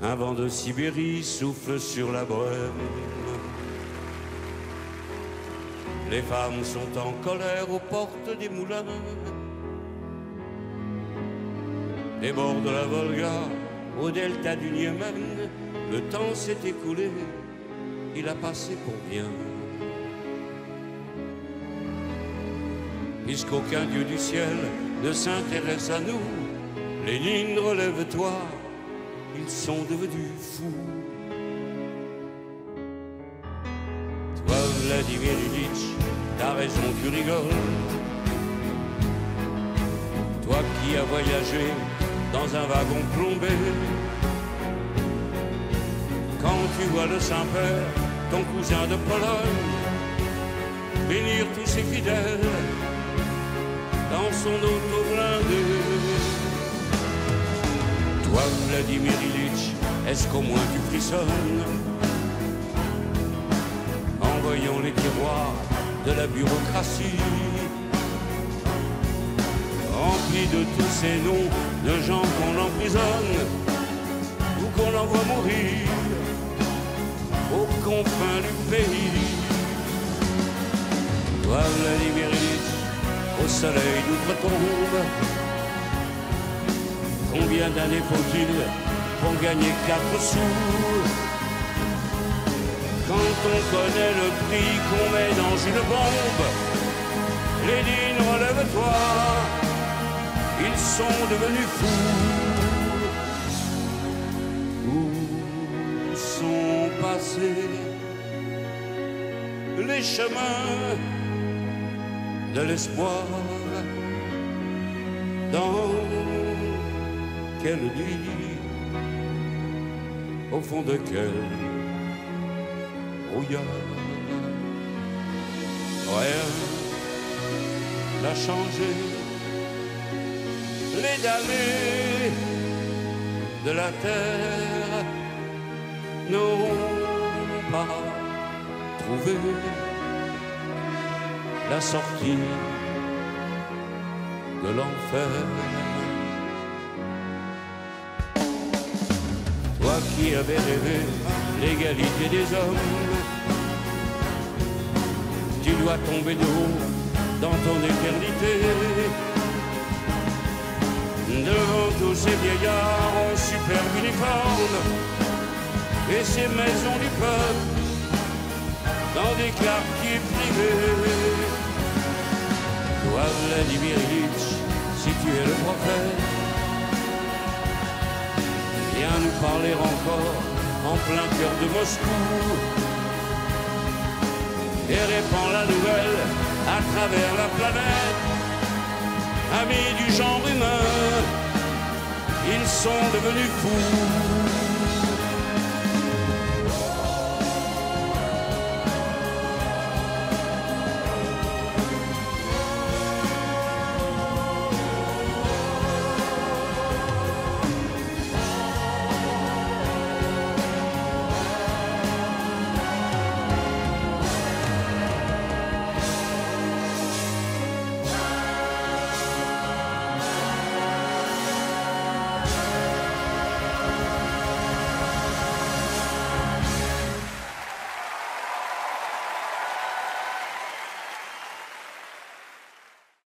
Un vent de Sibérie souffle sur la Bohème. Les femmes sont en colère aux portes des moulins. Des bords de la Volga au delta du Niémen, le temps s'est écoulé, il a passé pour bien. Puisqu'aucun dieu du ciel ne s'intéresse à nous, Lénine, relève-toi, ils sont devenus fous. Vladimir Ilitch, t'as raison, tu rigoles. Toi qui as voyagé dans un wagon plombé, quand tu vois le Saint-Père, ton cousin de Pologne, bénir tous ses fidèles dans son auto blindé. Toi, Vladimir Ilitch, est-ce qu'au moins tu frissonnes? Les tiroirs de la bureaucratie. Remplis de tous ces noms de gens qu'on emprisonne ou qu'on envoie mourir aux confins du pays. Toi, Vladimir Ilitch, au soleil d'outre-tombe. Combien d'années faut-il pour gagner quatre sous? Quand on connaît le prix qu'on met dans une bombe, les lignes relève-toi, ils sont devenus fous. Où sont passés les chemins de l'espoir? Dans quelle nuit, au fond de quel brouillard, rien n'a changé, les damnés de la terre n'ont pas trouvé la sortie de l'enfer. Toi qui avais rêvé l'égalité des hommes, tu dois tomber de haut dans ton éternité. Devant tous ces vieillards en superbe uniforme et ces maisons du peuple dans des quartiers privés. Toi, Vladimir Ilitch, si tu es le prophète, viens nous parler encore en plein cœur de Moscou et répand la nouvelle à travers la planète. Amis du genre humain, ils sont devenus fous.